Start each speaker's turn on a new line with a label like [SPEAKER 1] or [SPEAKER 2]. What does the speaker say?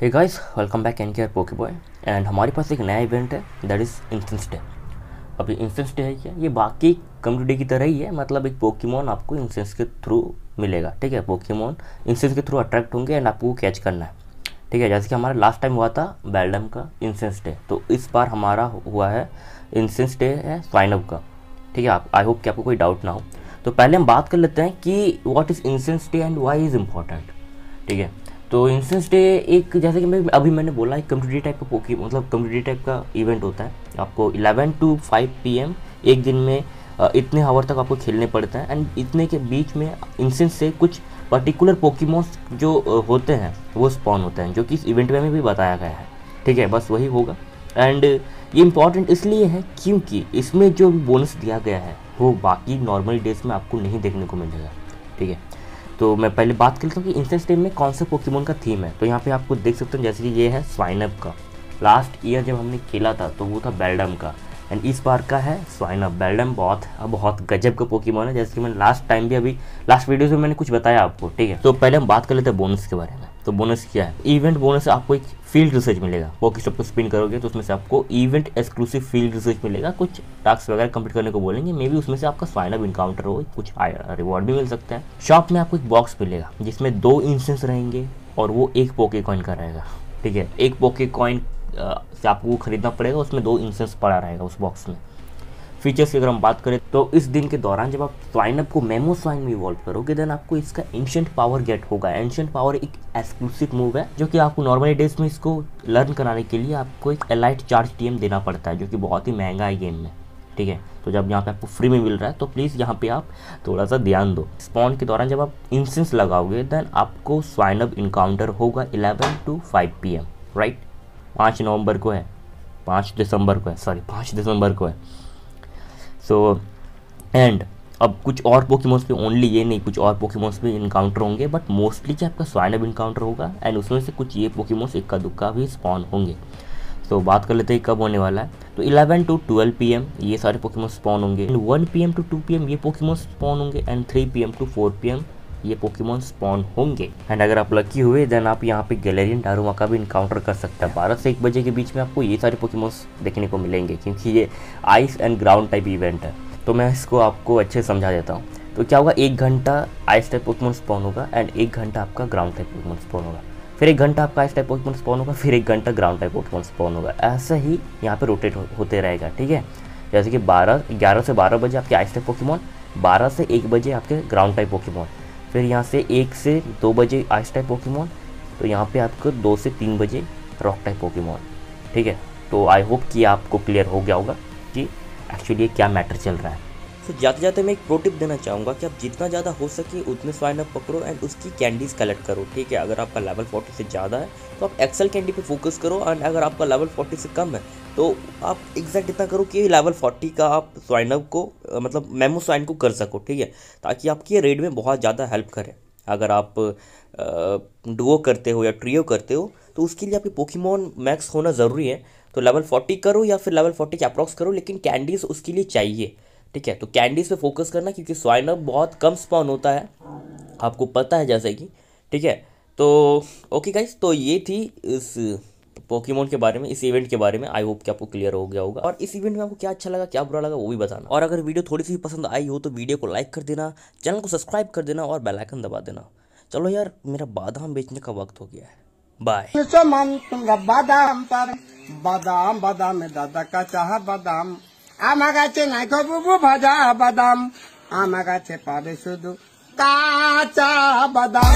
[SPEAKER 1] Hey guys welcome back N care poke boy and हमारे पास एक नया इवेंट है दैट इज़ इंस्टेंस डे अभी इंस्टेंस डे है क्या? ये बाकी कम्युनिटी की तरह ही है मतलब एक पोकेमोन आपको इंस्टेंस के थ्रू मिलेगा, ठीक है? पोकेमोन इंस्टेंस के थ्रू अट्रैक्ट होंगे एंड आपको कैच करना है, ठीक है? जैसे कि हमारा लास्ट टाइम हुआ था बेल्डम का इंसेंस डे तो इस बार हमारा हुआ है इंसेंस डे है स्वाइनअप का, ठीक है? आप आई होप कि आपको कोई डाउट ना हो। तो पहले हम बात कर लेते हैं कि what is incense day and why is important ठीक है? तो इंसेंस डे एक, जैसे कि मैं, अभी मैंने बोला, एक कम्युनिटी टाइप का पोकी मतलब कम्युनिटी टाइप का इवेंट होता है। आपको 11 टू 5 पीएम एक दिन में इतने आवर तक आपको खेलने पड़ते हैं। एंड इतने के बीच में इंसेंस से कुछ पर्टिकुलर पोकीमोन्स जो होते हैं, वो स्पॉन होते हैं, जो कि इस इवेंट में भी बताया गया है। ठीक है, बस वही होगा। एंड ये इंपॉर्टेंट इसलिए है क्योंकि इसमें जो बोनस दिया गया है, वो बाकी नॉर्मल डेज़ में आपको नहीं देखने को मिलेगा। ठीक है? तो मैं पहले बात कर लेता हूँ कि इंस्टेंस टेम में कौन सा पोकेमोन का थीम है। तो यहाँ पे आपको देख सकते हैं, जैसे कि ये है स्वाइनअप का। लास्ट ईयर जब हमने खेला था तो वो था बेल्डम का। एंड इस बार का है स्वाइनअप बेल्डम बहुत बहुत गजब का पोकेमोन है। जैसे कि मैंने लास्ट टाइम भी अभी लास्ट वीडियो में मैंने कुछ बताया आपको, ठीक है? तो पहले हम बात कर लेते हैं बोनस के बारे में। तो बोनस क्या है? इवेंट बोनस आपको एक फ़ील्ड रिसर्च मिलेगा। पोकी स्टॉप को स्पिन करोगे तो उसमें से आपको इवेंट एक्सक्लूसिव फ़ील्ड रिसर्च मिलेगा। कुछ टास्क वगैरह कंप्लीट करने को बोलेंगे मे बी उसमें से आपका फाइन अप इनकाउंटर हो, कुछ रिवॉर्ड भी मिल सकता है। शॉप में आपको एक बॉक्स मिलेगा, जिसमें दो इंस्टेंस रहेंगे और वो एक पोके कॉइन का रहेगा। ठीक है? एक पोके कॉइन से आपको खरीदना पड़ेगा, उसमें दो इंस्टेंस पड़ा रहेगा उस बॉक्स में। फीचर्स की अगर हम बात करें तो इस दिन के दौरान जब आप स्वाइनअप को मेमो स्वाइन में इवॉल्व करोगे देन आपको इसका एंशंट पावर गेट होगा। एंशंट पावर एक एक्सक्लूसिव मूव है, जो कि आपको नॉर्मली डेज़ में इसको लर्न कराने के लिए आपको एक एलाइट चार्ज टीएम देना पड़ता है, जो कि बहुत ही महँगा है गेम में, ठीक है? तो जब यहाँ पे आपको फ्री में मिल रहा है तो प्लीज़ यहाँ पे आप थोड़ा सा ध्यान दो। स्पॉन के दौरान जब आप इंसेंस लगाओगे देन आपको स्वाइनअप इनकाउंटर होगा 11 टू 5 पीएम राइट पाँच नवंबर को है, पाँच दिसंबर को है सॉरी पाँच दिसंबर को है। सो एंड अब कुछ और पोकेमोन्स पे ओनली ये नहीं, कुछ और पोकेमोन्स पे इनकाउंटर होंगे बट मोस्टली जो आपका स्वाइनअप इनकाउंटर होगा? एंड उसमें से कुछ ये पोकेमोन्स इक्का दुक्का भी स्पॉन होंगे। तो बात कर लेते हैं कब होने वाला है। तो 11 टू 12 पीएम ये सारे पोकेमोन स्पॉन होंगे। एंड 1 पीएम टू 2 पीएम ये पोकेमोन स्पॉन होंगे एंड 3 पीएम टू 4 पीएम ये पोकेमोन स्पॉन होंगे। एंड अगर आप लकी हुए देन आप यहाँ पे गैलेरियन डारूमा का भी इनकाउंटर कर सकते हैं। बारह से एक बजे के बीच में आपको ये सारे पोकेमोन्स देखने को मिलेंगे, क्योंकि ये ice and ground type event है। तो मैं इसको आपको अच्छे से समझा देता हूँ। तो क्या होगा, एक घंटा आइस टाइप पोकेमोन स्पॉन होगा एंड एक घंटा आपका ग्राउंड टाइप पोकेमोन स्पॉन होगा। फिर एक घंटा आपका आइस टाइप पोकेमोन स्पॉन होगा, फिर एक घंटा ग्राउंड टाइप पोकेमोन स्पॉन होगा। ऐसा ही यहाँ पे रोटेट होते रहेगा, ठीक है? जैसे कि बारह, ग्यारह से बारह बजे आपके आइस टाइप पोकेमोन बारह से एक बजे आपके ग्राउंड टाइप पोकेमोन फिर यहाँ से एक से दो बजे आइस टाइप पोकेमॉन तो यहाँ पे आपको दो से तीन बजे रॉक टाइप पोकेमॉन ठीक है? तो आई होप कि आपको क्लियर हो गया होगा कि एक्चुअली क्या मैटर चल रहा है। तो जाते जाते मैं एक प्रो टिप देना चाहूँगा कि आप जितना ज़्यादा हो सके उतने स्वाइन अप पकड़ो एंड उसकी कैंडीज कलेक्ट करो, ठीक है? अगर आपका लेवल फोर्टी से ज़्यादा है तो आप एक्सेल कैंडी पे फोकस करो एंड अगर आपका लेवल फोर्टी से कम है तो आप एग्जैक्ट इतना करो कि लेवल फोर्टी का आप स्वाइन अप को मतलब मेमो स्वाइन को कर सको, ठीक है? ताकि आपकी रेड में बहुत ज़्यादा हेल्प करे। अगर आप डुओ करते हो या ट्रियो करते हो तो उसके लिए आपके पोकीमोन मैक्स होना ज़रूरी है। तो लेवल फोर्टी करो या फिर लेवल फोर्टी के अप्रॉक्स करो, लेकिन कैंडीज उसके लिए चाहिए। ठीक है? तो कैंडीज पे फोकस करना क्योंकि स्वाइनअप बहुत कम स्पॉन होता है। आपको पता है जैसे कि, ठीक है? तो ओके गाइस तो ये थी इस पोकेमोन के बारे में, इस इवेंट के बारे में। आई होप कि आपको क्लियर हो गया होगा। और इस इवेंट में आपको क्या अच्छा लगा, क्या बुरा लगा, वो भी बताना। और अगर वीडियो थोड़ी सी पसंद आई हो तो वीडियो को लाइक कर देना चैनल को सब्सक्राइब कर देना और बेलाइकन दबा देना। चलो यार, मेरा बादाम बेचने का वक्त हो गया है। बाय
[SPEAKER 2] बादाम पर। बादाम बादाम दादा का चाह, बादाम। আমার কাছে নাই বুবু ভাজা বাদাম আমার কাছে পাবে শুধু কাঁচা বাদাম।